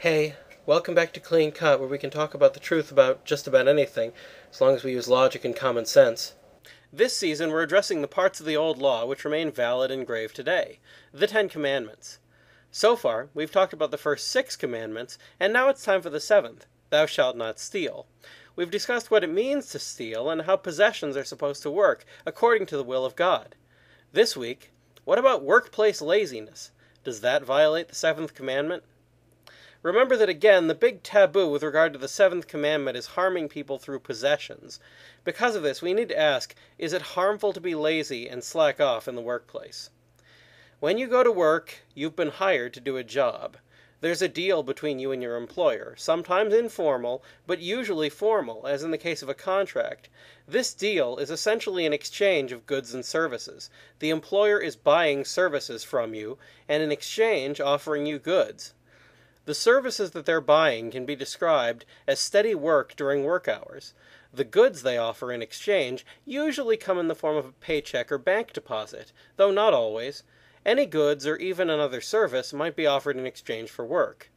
Hey, welcome back to Clean Cut, where we can talk about the truth about just about anything, as long as we use logic and common sense. This season, we're addressing the parts of the old law which remain valid and grave today the Ten Commandments. So far, we've talked about the first six commandments, and now it's time for the seventh Thou shalt not steal. We've discussed what it means to steal and how possessions are supposed to work according to the will of God. This week, what about workplace laziness? Does that violate the seventh commandment? Remember that again, the big taboo with regard to the seventh commandment is harming people through possessions. Because of this, we need to ask is it harmful to be lazy and slack off in the workplace? When you go to work, you've been hired to do a job. There's a deal between you and your employer, sometimes informal, but usually formal, as in the case of a contract. This deal is essentially an exchange of goods and services. The employer is buying services from you, and in exchange offering you goods. The services that they're buying can be described as steady work during work hours. The goods they offer in exchange usually come in the form of a paycheck or bank deposit, though not always. Any goods or even another service might be offered in exchange for work.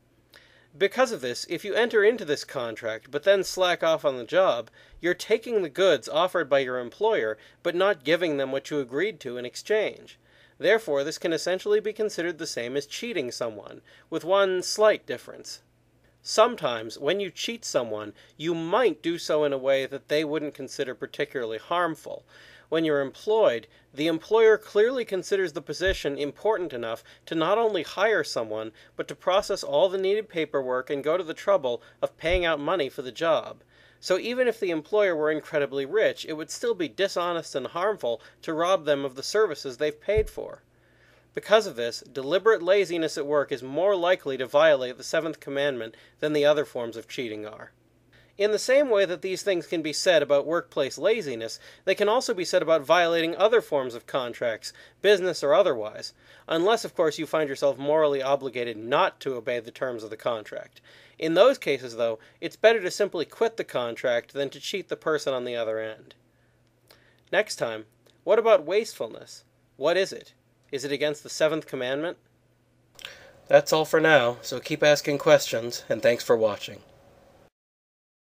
Because of this, if you enter into this contract but then slack off on the job, you're taking the goods offered by your employer but not giving them what you agreed to in exchange. Therefore, this can essentially be considered the same as cheating someone, with one slight difference. Sometimes, when you cheat someone, you might do so in a way that they wouldn't consider particularly harmful. When you're employed, the employer clearly considers the position important enough to not only hire someone, but to process all the needed paperwork and go to the trouble of paying out money for the job. So even if the employer were incredibly rich, it would still be dishonest and harmful to rob them of the services they've paid for. Because of this, deliberate laziness at work is more likely to violate the seventh commandment than the other forms of cheating are. In the same way that these things can be said about workplace laziness, they can also be said about violating other forms of contracts, business or otherwise, unless, of course, you find yourself morally obligated not to obey the terms of the contract. In those cases, though, it's better to simply quit the contract than to cheat the person on the other end. Next time, what about wastefulness? What is it? Is it against the seventh commandment? That's all for now, so keep asking questions, and thanks for watching.